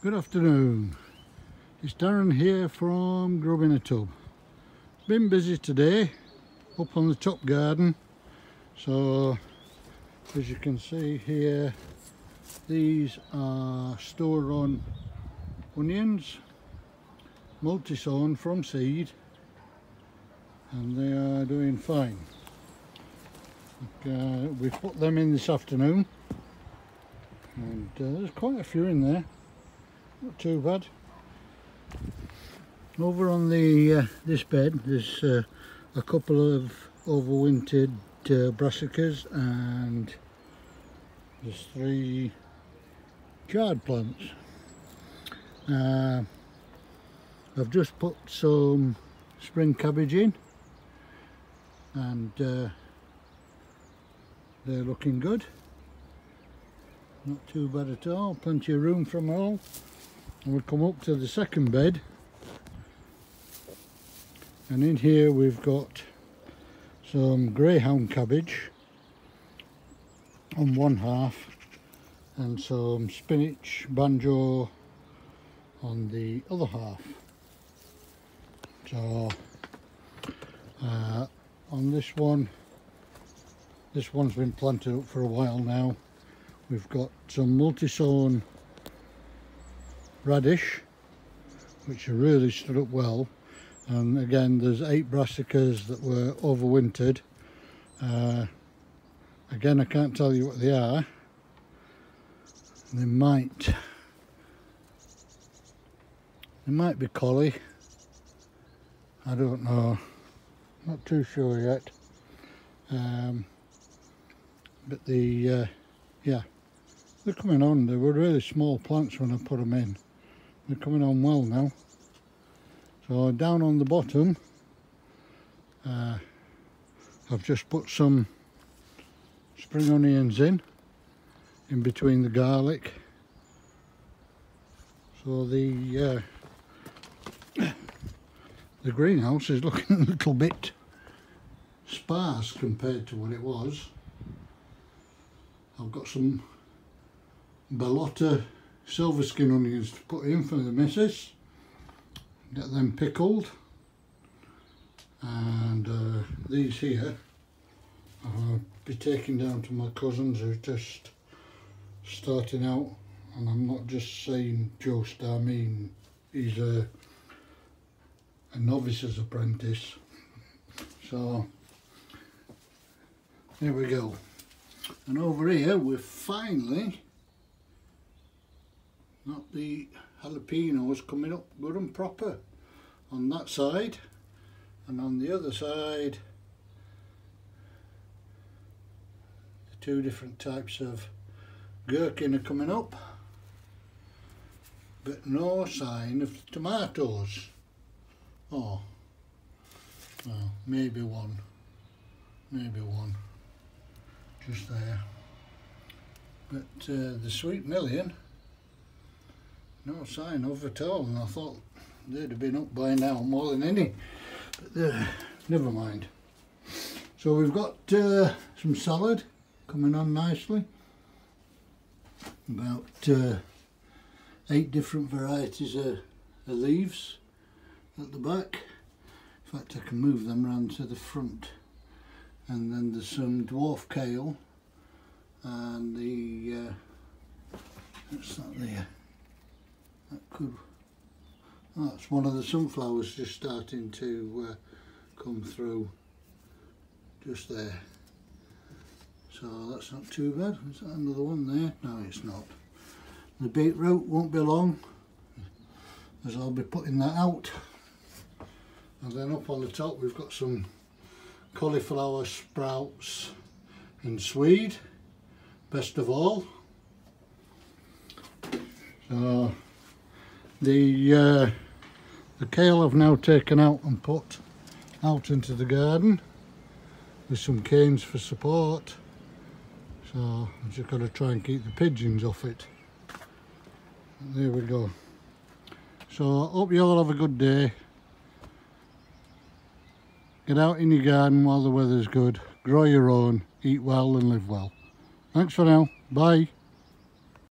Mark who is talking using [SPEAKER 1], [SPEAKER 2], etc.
[SPEAKER 1] Good afternoon. It's Darren here from Grub in a Tub. Been busy today up on the top garden. So as you can see here these are Sturon onions multi-sown from seed and they are doing fine. Uh, we put them in this afternoon and uh, there's quite a few in there not too bad. Over on the uh, this bed there's uh, a couple of overwintered uh, brassicas and there's three chard plants. Uh, I've just put some spring cabbage in and uh, they're looking good. Not too bad at all. Plenty of room from all we'll come up to the second bed. And in here we've got some greyhound cabbage on one half and some spinach banjo on the other half so uh, on this one. This one's been planted up for a while now. We've got some multi-sown radish which really stood up well. And again there's eight brassicas that were overwintered. Uh, again I can't tell you what they are. They might they might be collie. I don't know. Not too sure yet. Um, but the uh, yeah they're coming on. They were really small plants when I put them in they're coming on well now. So down on the bottom uh, I've just put some spring onions in in between the garlic. So the uh, the greenhouse is looking a little bit sparse compared to what it was. I've got some Barletta silver skin onions to put in for the missus. Get them pickled. And uh, these here I'll be taking down to my cousins who just starting out. And I'm not just saying just I mean he's a, a novice's apprentice. So here we go. And over here we're finally not the jalapenos coming up good and proper on that side. And on the other side the two different types of gherkin are coming up. But no sign of tomatoes. Oh well maybe one maybe one just there. But uh, the sweet million no sign of at all and I thought they'd have been up by now more than any but uh, never mind. So we've got uh, some salad coming on nicely. About uh, eight different varieties of, of, leaves at the back. In fact I can move them around to the front. And then there's some dwarf kale and the uh, what's that there that could that's one of the sunflowers just starting to uh, come through just there. So that's not too bad. Is that another one there? No it's not. The beetroot won't be long as I'll be putting that out. And then up on the top we've got some cauliflower sprouts and swede best of all. So the uh, the kale I've now taken out and put out into the garden with some canes for support. So I've just got to try and keep the pigeons off it. There we go. So hope you all have a good day. Get out in your garden while the weather's good. Grow your own eat well and live well. Thanks for now. Bye